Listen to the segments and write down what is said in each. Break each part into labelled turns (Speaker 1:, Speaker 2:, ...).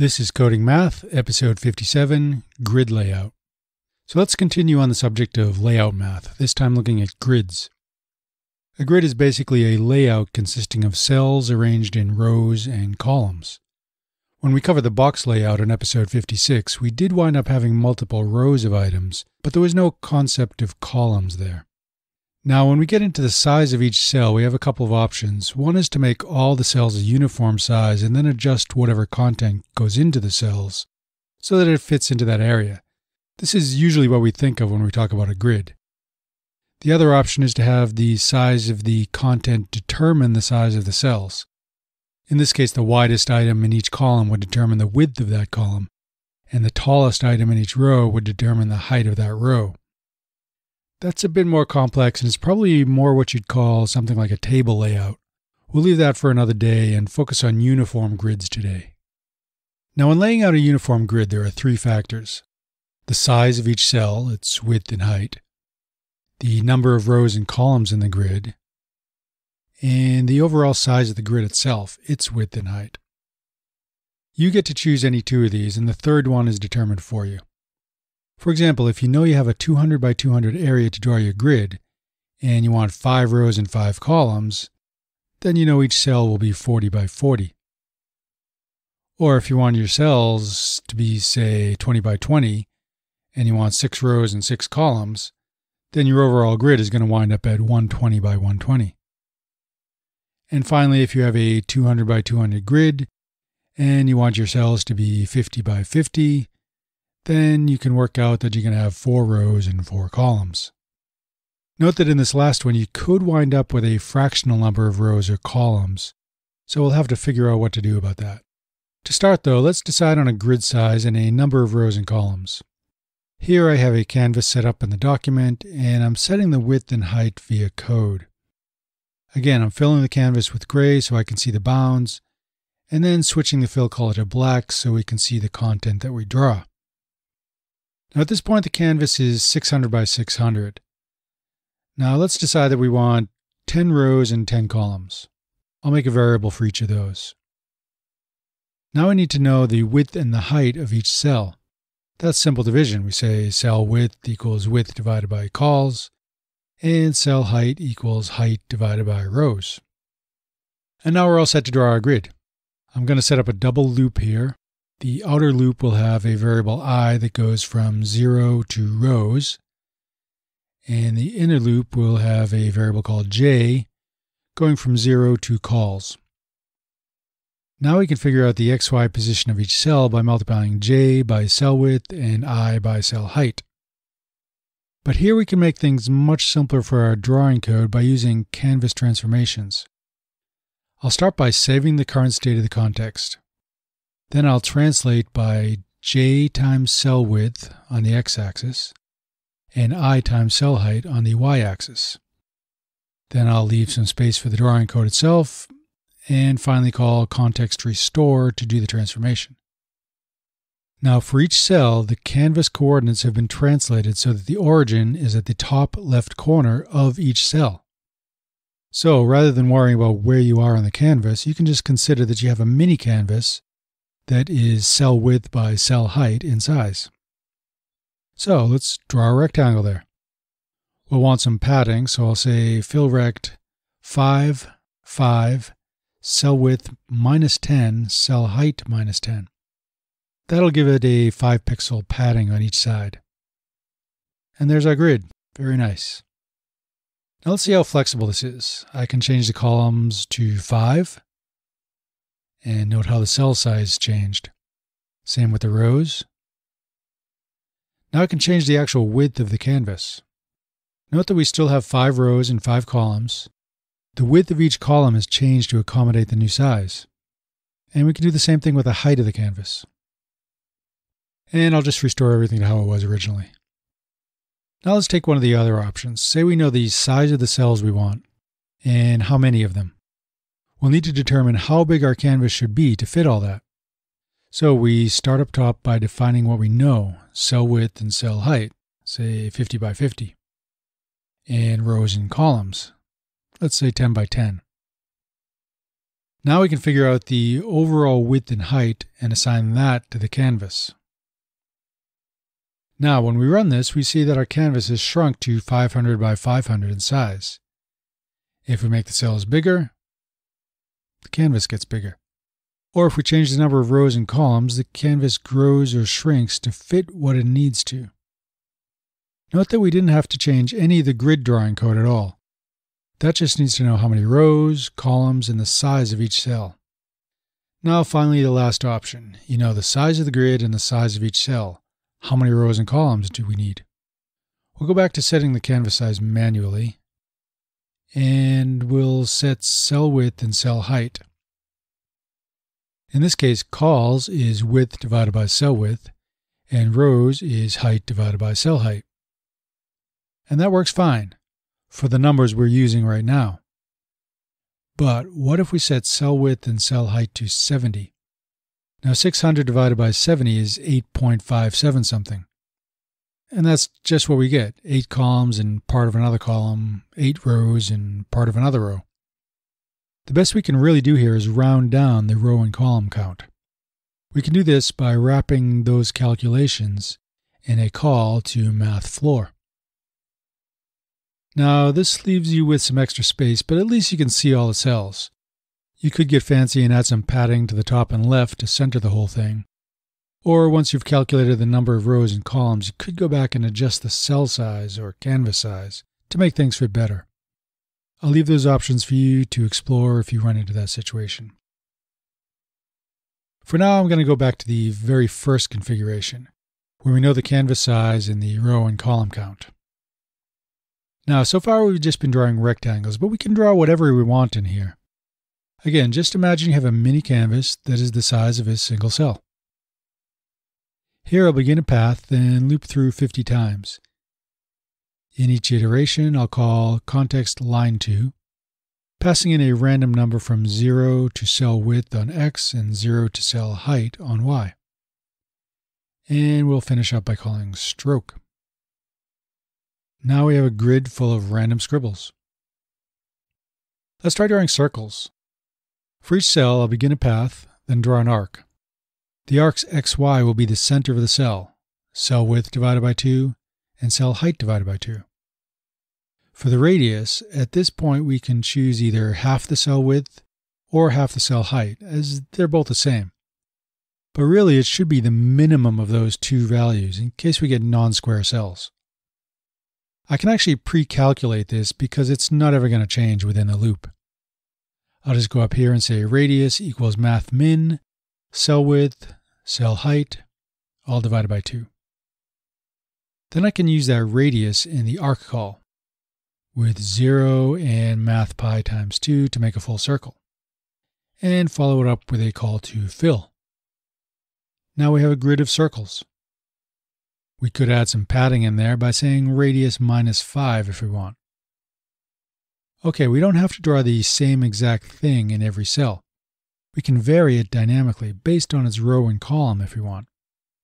Speaker 1: This is Coding Math, episode 57, Grid Layout. So let's continue on the subject of layout math, this time looking at grids. A grid is basically a layout consisting of cells arranged in rows and columns. When we covered the box layout in episode 56, we did wind up having multiple rows of items, but there was no concept of columns there. Now, when we get into the size of each cell, we have a couple of options. One is to make all the cells a uniform size and then adjust whatever content goes into the cells so that it fits into that area. This is usually what we think of when we talk about a grid. The other option is to have the size of the content determine the size of the cells. In this case, the widest item in each column would determine the width of that column, and the tallest item in each row would determine the height of that row. That's a bit more complex and it's probably more what you'd call something like a table layout. We'll leave that for another day and focus on uniform grids today. Now, when laying out a uniform grid, there are three factors the size of each cell, its width and height, the number of rows and columns in the grid, and the overall size of the grid itself, its width and height. You get to choose any two of these, and the third one is determined for you. For example, if you know you have a 200 by 200 area to draw your grid, and you want five rows and five columns, then you know each cell will be 40 by 40. Or if you want your cells to be, say, 20 by 20, and you want six rows and six columns, then your overall grid is going to wind up at 120 by 120. And finally, if you have a 200 by 200 grid, and you want your cells to be 50 by 50, then you can work out that you're going to have four rows and four columns. Note that in this last one, you could wind up with a fractional number of rows or columns, so we'll have to figure out what to do about that. To start though, let's decide on a grid size and a number of rows and columns. Here I have a canvas set up in the document, and I'm setting the width and height via code. Again, I'm filling the canvas with gray so I can see the bounds, and then switching the fill color to black so we can see the content that we draw. Now at this point, the canvas is 600 by 600. Now let's decide that we want 10 rows and 10 columns. I'll make a variable for each of those. Now I need to know the width and the height of each cell. That's simple division. We say cell width equals width divided by cols, and cell height equals height divided by rows. And now we're all set to draw our grid. I'm going to set up a double loop here the outer loop will have a variable i that goes from 0 to rows, and the inner loop will have a variable called j going from 0 to cols. Now we can figure out the xy position of each cell by multiplying j by cell width and i by cell height. But here we can make things much simpler for our drawing code by using canvas transformations. I'll start by saving the current state of the context. Then I'll translate by j times cell width on the x-axis and i times cell height on the y-axis. Then I'll leave some space for the drawing code itself and finally call context restore to do the transformation. Now for each cell, the canvas coordinates have been translated so that the origin is at the top left corner of each cell. So rather than worrying about where you are on the canvas, you can just consider that you have a mini canvas that is cell width by cell height in size. So let's draw a rectangle there. We'll want some padding, so I'll say fill rect 5, 5, cell width minus 10, cell height minus 10. That'll give it a 5 pixel padding on each side. And there's our grid. Very nice. Now let's see how flexible this is. I can change the columns to 5, and note how the cell size changed. Same with the rows. Now I can change the actual width of the canvas. Note that we still have five rows and five columns. The width of each column has changed to accommodate the new size. And we can do the same thing with the height of the canvas. And I'll just restore everything to how it was originally. Now let's take one of the other options. Say we know the size of the cells we want and how many of them we'll need to determine how big our canvas should be to fit all that. So we start up top by defining what we know, cell width and cell height, say 50 by 50, and rows and columns, let's say 10 by 10. Now we can figure out the overall width and height and assign that to the canvas. Now, when we run this, we see that our canvas is shrunk to 500 by 500 in size. If we make the cells bigger, the canvas gets bigger. Or if we change the number of rows and columns, the canvas grows or shrinks to fit what it needs to. Note that we didn't have to change any of the grid drawing code at all. That just needs to know how many rows, columns, and the size of each cell. Now finally the last option. You know the size of the grid and the size of each cell. How many rows and columns do we need? We'll go back to setting the canvas size manually. And we'll set cell width and cell height. In this case, cols is width divided by cell width, and rows is height divided by cell height. And that works fine for the numbers we're using right now. But what if we set cell width and cell height to 70? Now 600 divided by 70 is 8.57 something. And that's just what we get 8 columns and part of another column, 8 rows and part of another row. The best we can really do here is round down the row and column count. We can do this by wrapping those calculations in a call to MathFloor. Now, this leaves you with some extra space, but at least you can see all the cells. You could get fancy and add some padding to the top and left to center the whole thing. Or once you've calculated the number of rows and columns, you could go back and adjust the cell size or canvas size to make things fit better. I'll leave those options for you to explore if you run into that situation. For now, I'm going to go back to the very first configuration, where we know the canvas size and the row and column count. Now, so far we've just been drawing rectangles, but we can draw whatever we want in here. Again, just imagine you have a mini canvas that is the size of a single cell. Here I'll begin a path and loop through 50 times. In each iteration, I'll call context line to, passing in a random number from 0 to cell width on X and 0 to cell height on Y. And we'll finish up by calling stroke. Now we have a grid full of random scribbles. Let's try drawing circles. For each cell, I'll begin a path, then draw an arc. The arc's xy will be the center of the cell, cell width divided by 2, and cell height divided by 2. For the radius, at this point we can choose either half the cell width or half the cell height, as they're both the same. But really it should be the minimum of those two values in case we get non-square cells. I can actually pre-calculate this because it's not ever going to change within the loop. I'll just go up here and say radius equals math min, cell width, cell height, all divided by 2. Then I can use that radius in the arc call with 0 and math pi times 2 to make a full circle, and follow it up with a call to fill. Now we have a grid of circles. We could add some padding in there by saying radius minus 5 if we want. Okay, we don't have to draw the same exact thing in every cell. We can vary it dynamically based on its row and column if we want.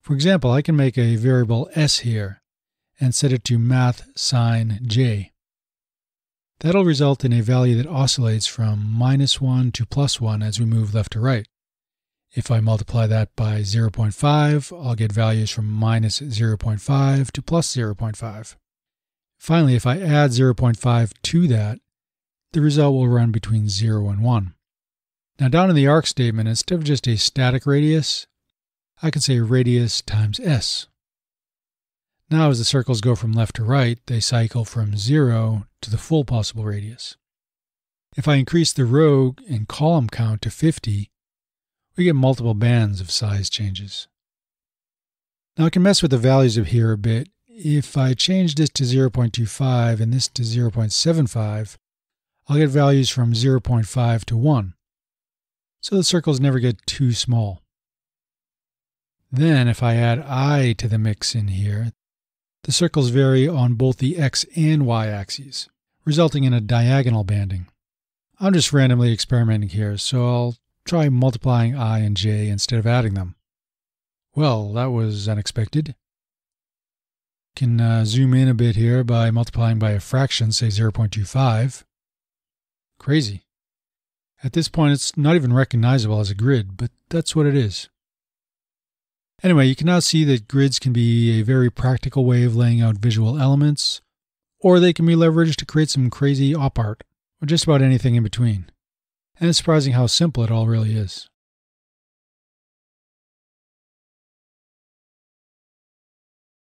Speaker 1: For example, I can make a variable s here and set it to math sine j. That'll result in a value that oscillates from minus 1 to plus 1 as we move left to right. If I multiply that by 0.5, I'll get values from minus 0.5 to plus 0.5. Finally, if I add 0.5 to that, the result will run between 0 and 1. Now down in the arc statement, instead of just a static radius, I can say radius times s. Now as the circles go from left to right, they cycle from 0 to the full possible radius. If I increase the row and column count to 50, we get multiple bands of size changes. Now I can mess with the values of here a bit. If I change this to 0.25 and this to 0.75, I'll get values from 0.5 to 1. So the circles never get too small. Then if I add i to the mix in here, the circles vary on both the x and y axes, resulting in a diagonal banding. I'm just randomly experimenting here, so I'll Try multiplying i and j instead of adding them. Well, that was unexpected. Can uh, zoom in a bit here by multiplying by a fraction, say 0.25. Crazy. At this point, it's not even recognizable as a grid, but that's what it is. Anyway, you can now see that grids can be a very practical way of laying out visual elements, or they can be leveraged to create some crazy op art, or just about anything in between. And it's surprising how simple it all really is.